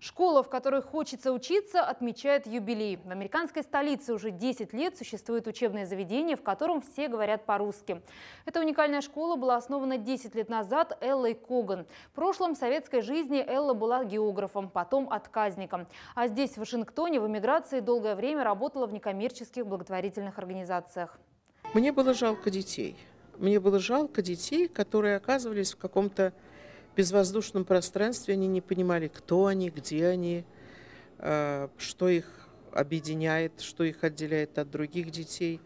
Школа, в которой хочется учиться, отмечает юбилей. В американской столице уже 10 лет существует учебное заведение, в котором все говорят по-русски. Эта уникальная школа была основана 10 лет назад Эллой Коган. В прошлом советской жизни Элла была географом, потом отказником. А здесь, в Вашингтоне, в эмиграции долгое время работала в некоммерческих благотворительных организациях. Мне было жалко детей. Мне было жалко детей, которые оказывались в каком-то безвоздушном пространстве, они не понимали, кто они, где они, э, что их объединяет, что их отделяет от других детей.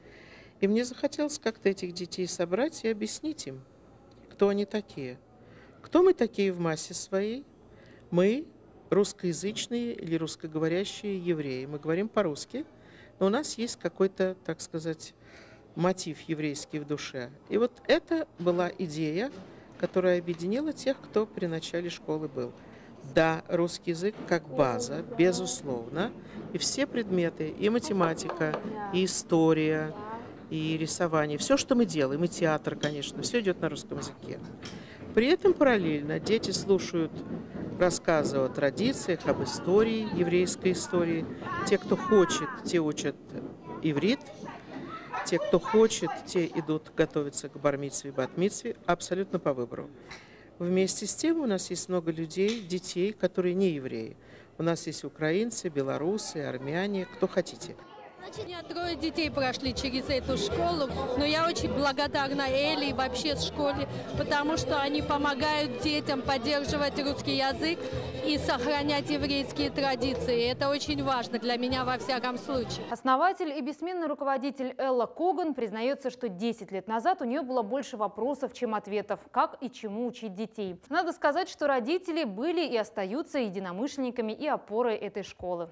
И мне захотелось как-то этих детей собрать и объяснить им, кто они такие. Кто мы такие в массе своей? Мы русскоязычные или русскоговорящие евреи. Мы говорим по-русски, но у нас есть какой-то, так сказать, мотив еврейский в душе. И вот это была идея, которая объединила тех, кто при начале школы был. Да, русский язык как база, безусловно, и все предметы, и математика, и история, и рисование, все, что мы делаем, и театр, конечно, все идет на русском языке. При этом параллельно дети слушают рассказы о традициях, об истории, еврейской истории. Те, кто хочет, те учат иврит, те, кто хочет, те идут готовиться к бармитсве и батмитсве абсолютно по выбору. Вместе с тем у нас есть много людей, детей, которые не евреи. У нас есть украинцы, белорусы, армяне, кто хотите. У меня трое детей прошли через эту школу, но я очень благодарна Элли и вообще школе, потому что они помогают детям поддерживать русский язык и сохранять еврейские традиции. Это очень важно для меня во всяком случае. Основатель и бессменный руководитель Элла Коган признается, что 10 лет назад у нее было больше вопросов, чем ответов, как и чему учить детей. Надо сказать, что родители были и остаются единомышленниками и опорой этой школы.